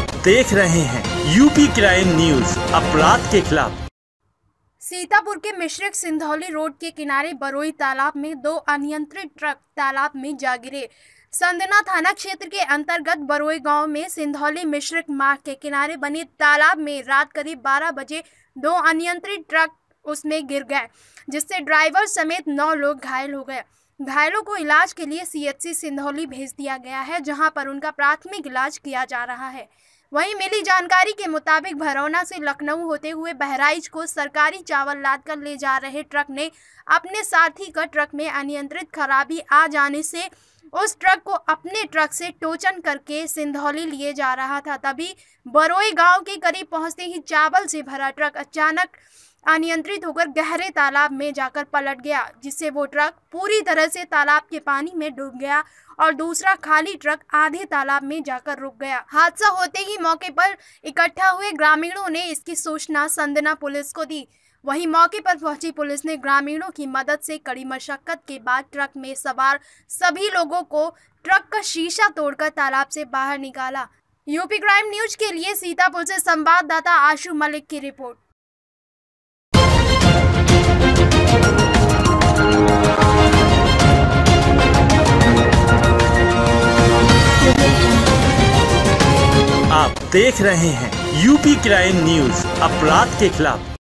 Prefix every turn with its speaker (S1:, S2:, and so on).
S1: देख रहे हैं यूपी क्राइम न्यूज़, अपराध के खिलाफ।
S2: सीतापुर के मिश्रिक सिंधौली रोड के किनारे बरोई तालाब में दो अनियंत्रित ट्रक तालाब में जा गिरे। संदना थाना क्षेत्र के अंतर्गत बरोई गाँव में सिंधौली मिश्रिक मार्ग के किनारे बने तालाब में रात करीब 12 बजे दो अनियंत्रित ट्रक उसमें गिर गए, जिससे ड्राइवर समेत नौ लोग घायल हो गए। घायलों को इलाज के लिए सीएचसी सिंधौली भेज दिया गया है, जहाँ पर उनका प्राथमिक इलाज किया जा रहा है। वहीं मिली जानकारी के मुताबिक भरौना से लखनऊ होते हुए बहराइच को सरकारी चावल लाद कर ले जा रहे ट्रक ने अपने साथी का ट्रक में अनियंत्रित खराबी आ जाने से उस ट्रक को अपने ट्रक से टोचन करके सिंधौली लिए जा रहा था। तभी बरोई गाँव के करीब पहुँचते ही चावल से भरा ट्रक अचानक अनियंत्रित होकर गहरे तालाब में जाकर पलट गया, जिससे वो ट्रक पूरी तरह से तालाब के पानी में डूब गया और दूसरा खाली ट्रक आधे तालाब में जाकर रुक गया। हादसा होते ही मौके पर इकट्ठा हुए ग्रामीणों ने इसकी सूचना संदना पुलिस को दी। वहीं मौके पर पहुँची पुलिस ने ग्रामीणों की मदद से कड़ी मशक्कत के बाद ट्रक में सवार सभी लोगों को ट्रक का शीशा तोड़कर तालाब से बाहर निकाला। यूपी क्राइम न्यूज़ के लिए सीतापुर से संवाददाता आशु मलिक की रिपोर्ट।
S1: आप देख रहे हैं यूपी क्राइम न्यूज़ अपराध के खिलाफ।